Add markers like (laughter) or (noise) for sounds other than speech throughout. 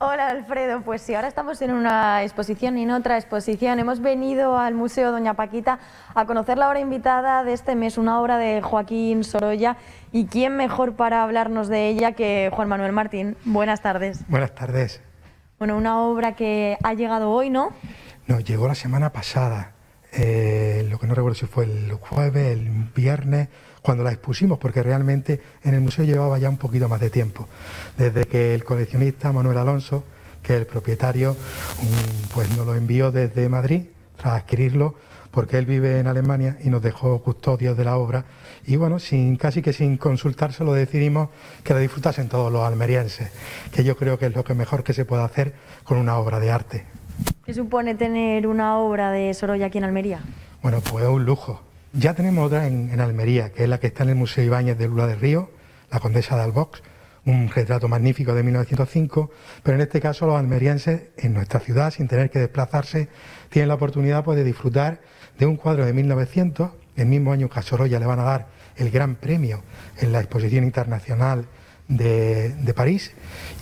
Hola Alfredo, pues sí, ahora estamos en una exposición y en otra exposición. Hemos venido al Museo Doña Paquita a conocer la obra invitada de este mes, una obra de Joaquín Sorolla. ¿Y quién mejor para hablarnos de ella que Juan Manuel Martín? Buenas tardes. Buenas tardes. Bueno, una obra que ha llegado hoy, ¿no? No, llegó la semana pasada. Eh, lo que no recuerdo si fue el jueves, el viernes, cuando la expusimos, porque realmente en el museo llevaba ya un poquito más de tiempo. Desde que el coleccionista Manuel Alonso, que es el propietario, pues nos lo envió desde Madrid tras adquirirlo, porque él vive en Alemania y nos dejó custodios de la obra. Y bueno, sin, casi que sin consultárselo decidimos que la disfrutasen todos los almerienses, que yo creo que es lo que mejor que se puede hacer con una obra de arte. ¿Qué supone tener una obra de Sorolla aquí en Almería? Bueno, pues un lujo. Ya tenemos otra en, Almería, que es la que está en el Museo Ibáñez de Lula del Río, la Condesa de Albox, un retrato magnífico de 1905, pero en este caso los almerienses en nuestra ciudad, sin tener que desplazarse, tienen la oportunidad pues, de disfrutar de un cuadro de 1900, el mismo año que a Sorolla le van a dar el gran premio en la exposición internacional de, París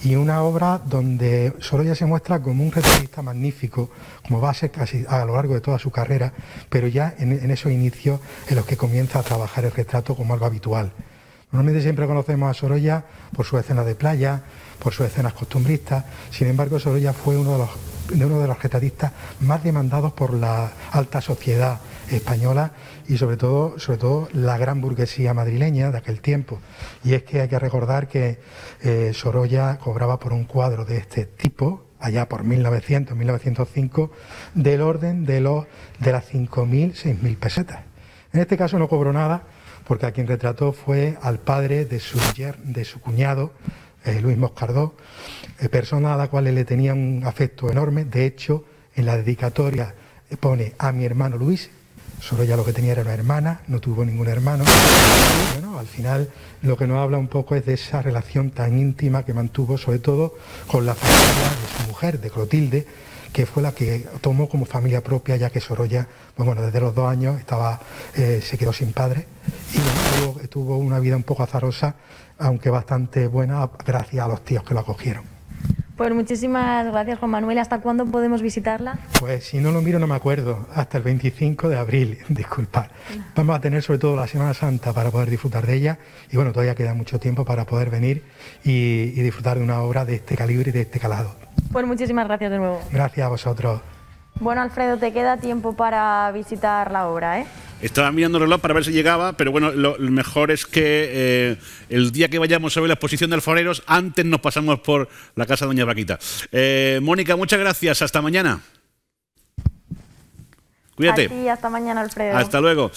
y una obra donde Sorolla se muestra como un retratista magnífico, como va a ser casi a lo largo de toda su carrera, pero ya en, esos inicios en los que comienza a trabajar el retrato como algo habitual. Normalmente siempre conocemos a Sorolla por sus escenas de playa, por sus escenas costumbristas, sin embargo Sorolla fue uno de los de uno de los retratistas más demandados por la alta sociedad española y sobre todo, sobre todo la gran burguesía madrileña de aquel tiempo. Y es que hay que recordar que eh, Sorolla cobraba por un cuadro de este tipo, allá por 1900, 1905, del orden de, los, de las 5.000, 6.000 pesetas. En este caso no cobró nada, porque a quien retrató fue al padre de su, de su cuñado, eh, Luis Moscardó, eh, persona a la cual le tenía un afecto enorme. De hecho, en la dedicatoria pone a mi hermano Luis, solo lo que tenía era una hermana, no tuvo ningún hermano. bueno, al final lo que nos habla un poco es de esa relación tan íntima que mantuvo, sobre todo con la familia de su mujer, de Clotilde, que fue la que tomó como familia propia, ya que Sorolla, pues bueno, desde los dos años estaba, eh, se quedó sin padre y tuvo, una vida un poco azarosa, aunque bastante buena, gracias a los tíos que lo acogieron. Pues muchísimas gracias, Juan Manuel. ¿Hasta cuándo podemos visitarla? Pues si no lo miro no me acuerdo. Hasta el 25 de abril, (laughs) disculpad. Vamos a tener sobre todo la Semana Santa para poder disfrutar de ella y bueno, todavía queda mucho tiempo para poder venir y disfrutar de una obra de este calibre y de este calado. Pues muchísimas gracias de nuevo. Gracias a vosotros. Bueno, Alfredo, te queda tiempo para visitar la obra, ¿eh? Estaba mirando el reloj para ver si llegaba, pero bueno, lo, mejor es que eh, el día que vayamos a ver la exposición de alfareros, antes nos pasamos por la casa de Doña Paquita. Eh, Mónica, muchas gracias. Hasta mañana. Cuídate. hasta mañana, Alfredo. Hasta luego.